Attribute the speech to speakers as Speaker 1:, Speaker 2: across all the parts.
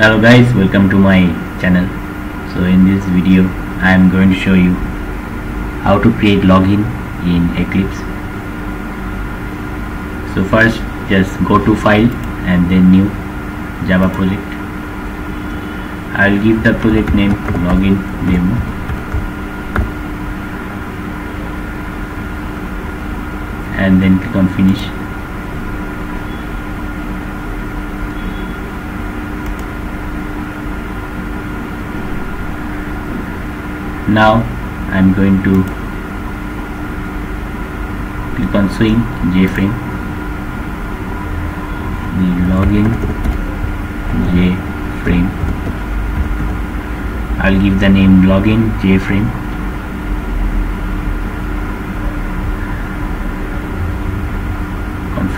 Speaker 1: hello guys welcome to my channel. So in this video I am going to show you how to create login in Eclipse. So first just go to file and then new java project. I'll give the project name login demo. And then click on finish now I'm going to click on swing JFrame. The login JFrame. I'll give the name login JFrame. On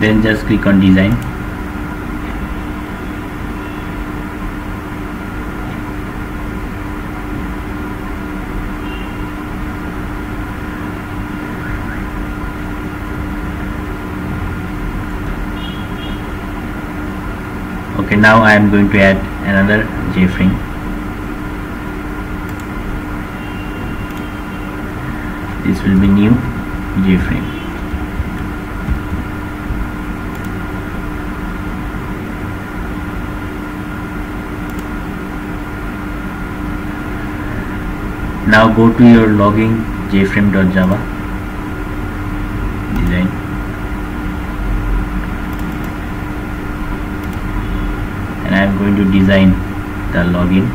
Speaker 1: then just click on design. Okay now I am going to add another JFrame. This will be new JFrame now go to your login jframe.java design. And I am going to design the login.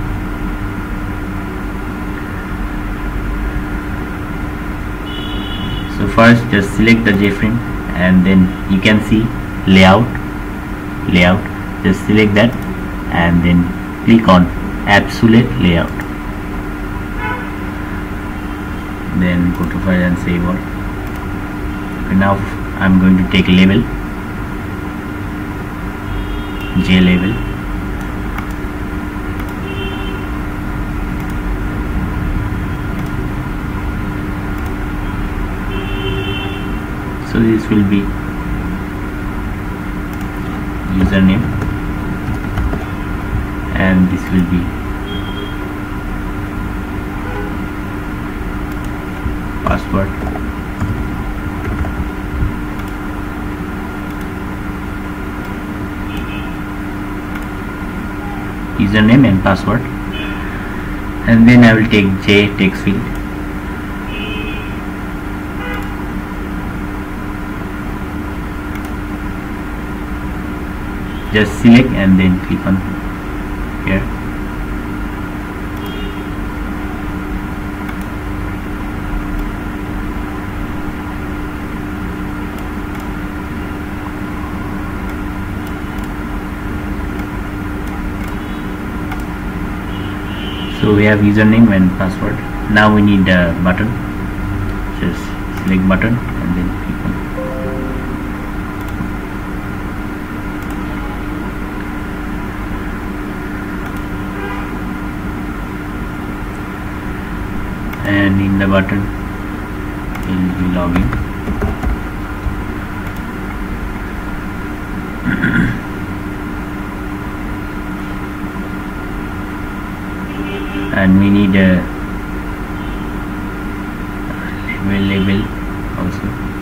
Speaker 1: So first just select the jframe and then you can see layout layout. Just select that and then click on absolute layout then go to file and save all okay, now I'm going to take label. J label. So this will be username. And this will be password username and password. And then I will take J text field. Just select and then click on here so we have username and password. Now we need a button. Just select button and then click on and in the button will be login and we need a label also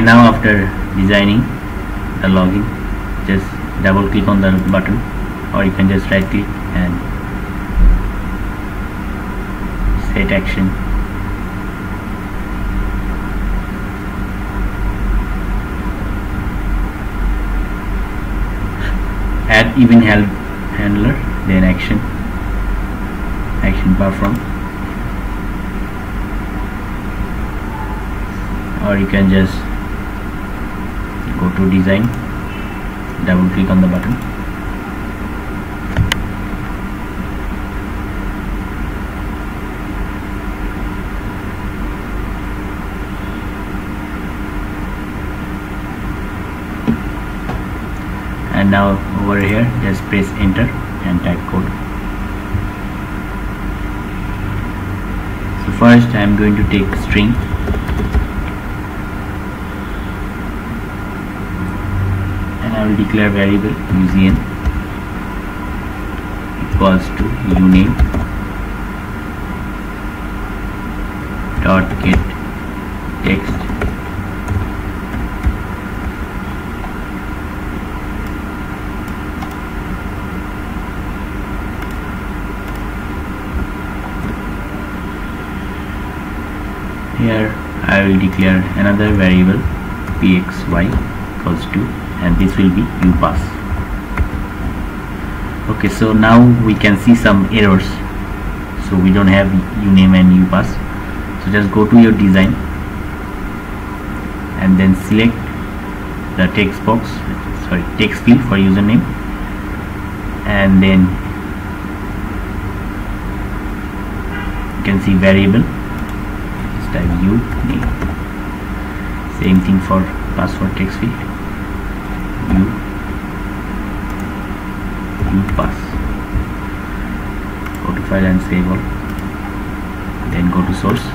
Speaker 1: okay now after designing the login just double click on the button or you can just right click and set action. Add event handler then action action perform or you can just go to design. Double click on the button. And now over here just press enter and type code. So first I am going to take string I will declare variable museum. Equals to uname dot get text. Here I will declare another variable pxy equals to and this will be upass okay so now we can see some errors. So we don't have uname and upass so just go to your design and then select the text box sorry text field for username. And then you can see variable. Just type u name. Same thing for password text field u u pass go to file and save all then go to source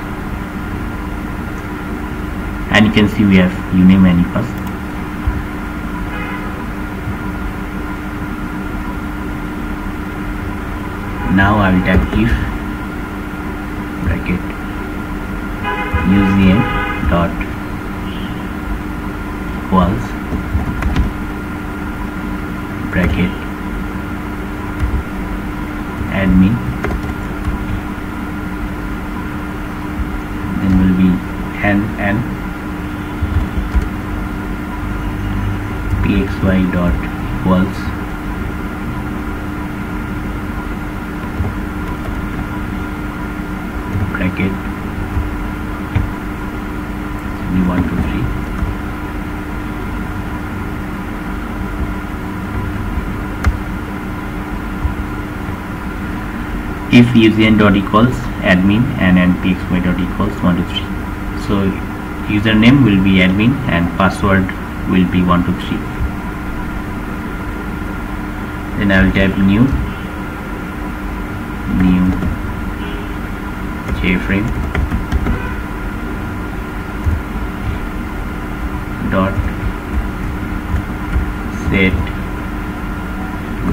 Speaker 1: and you can see we have uname and upass now I will type if bracket museum dot equals bracket admin then will be n n. Pxy dot equals bracket be 1 2 3 if usern dot equals admin and npxy dot equals 1 2 3 so username will be admin and password will be 1 2 3 then I will type new new jframe dot set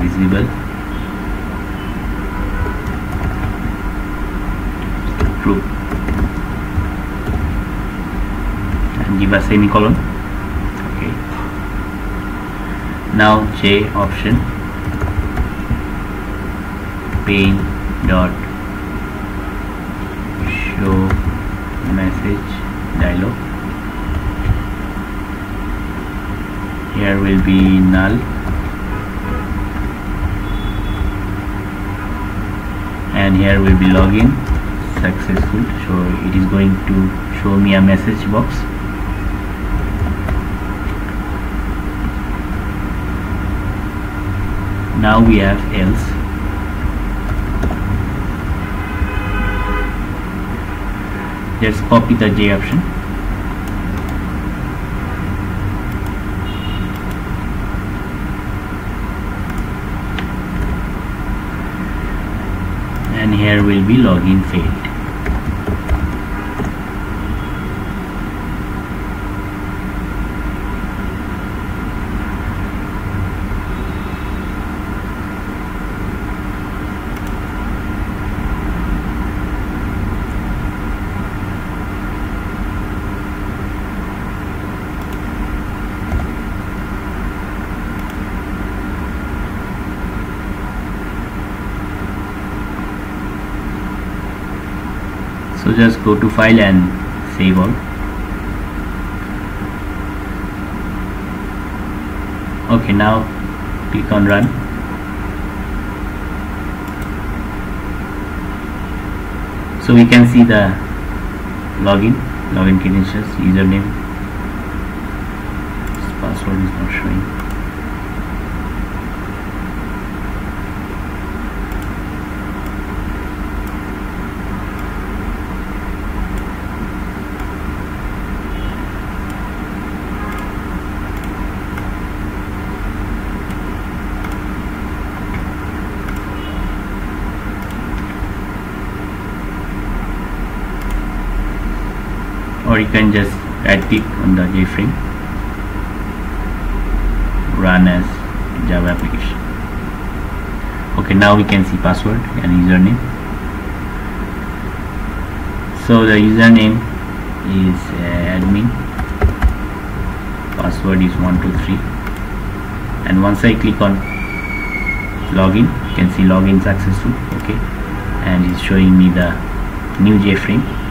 Speaker 1: visible true and semicolon okay. Now j option. Pane dot show message dialog. Here will be null. And here will be login. Successful. So it is going to show me a message box now we have else just copy the J option. And here will be login failed just go to file and save all. Okay now click on run. So we can see the login login credentials username. Password is not showing or you can just right click on the JFrame run as Java application. Okay now we can see password and username. So the username is uh, admin. Password is 123 and once I click on login you can see login successful okay? And it's showing me the new JFrame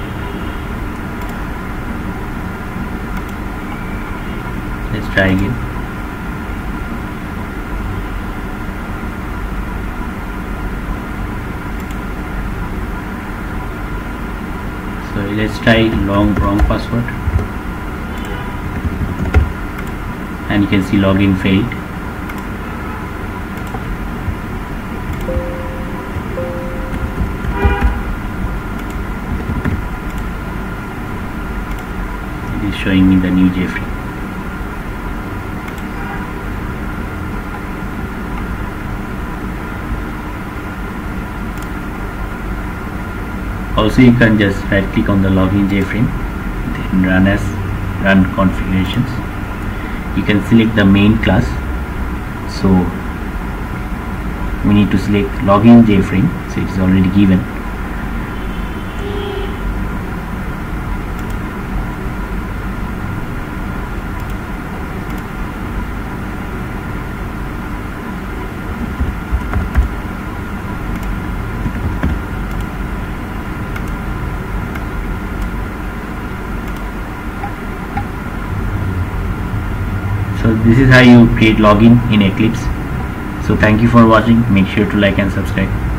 Speaker 1: so let's try long wrong password. And you can see login failed. It is showing me the new JFrame also you can just right click on the login JFrame then run as run configurations. You can select the main class. So we need to select login JFrame so it is already given so this is how you create login in Eclipse. So thank you for watching. Make sure to like and subscribe